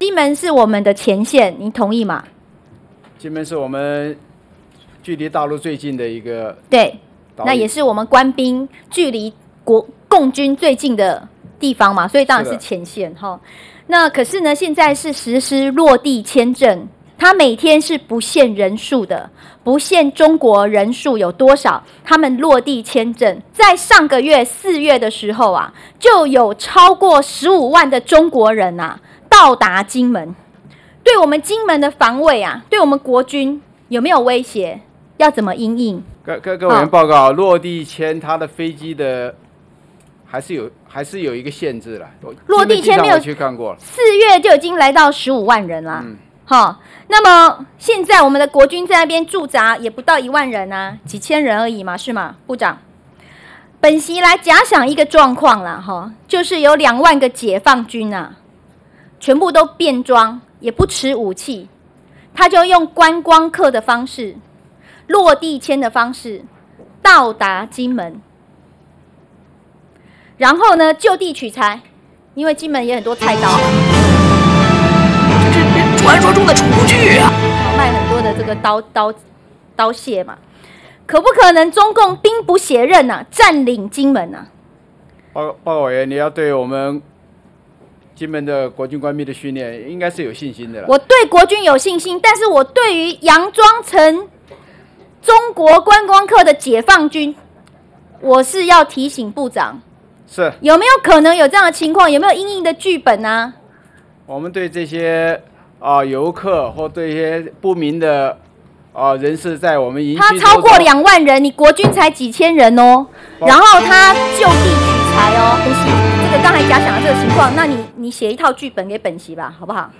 金门是我们的前线，您同意吗？金门是我们距离大陆最近的一个对，那也是我们官兵距离国共军最近的地方嘛，所以当然是前线哈。那可是呢，现在是实施落地签证，它每天是不限人数的，不限中国人数有多少，他们落地签证，在上个月四月的时候啊，就有超过十五万的中国人啊到达金门，对我们金门的防卫啊，对我们国军有没有威胁？要怎么应应？各各各委员报告，落地签他的飞机的还是有还是有一个限制了。落地签没有去看过了，四月就已经来到十五万人啦。嗯好，那么现在我们的国军在那边驻扎也不到一万人啊，几千人而已嘛，是吗，部长？本席来假想一个状况啦，哈，就是有两万个解放军啊，全部都变装，也不持武器，他就用观光客的方式，落地签的方式到达金门，然后呢就地取材，因为金门也很多菜刀。传说中的厨具啊！卖很多的这个刀刀刀械嘛，可不可能中共兵不血刃呐、占领金门呐、报报告委员，你要对我们金门的国军官兵的训练应该是有信心的了。我对国军有信心，但是我对于佯装成中国观光客的解放军，我是要提醒部长，是有没有可能有这样的情况？有没有阴影的剧本啊？我们对这些啊、游客或对一些不明的啊、人士在我们营他超过两万人，你国军才几千人哦，哦然后他就地取材哦，本席这个刚才假想的这个情况，那你你写一套剧本给本席吧，好不好？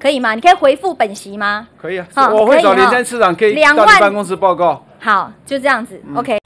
可以吗？你可以回复本席吗？可以啊，好我会找林可以哈山市长可以到你办公室报告。好，就这样子、o k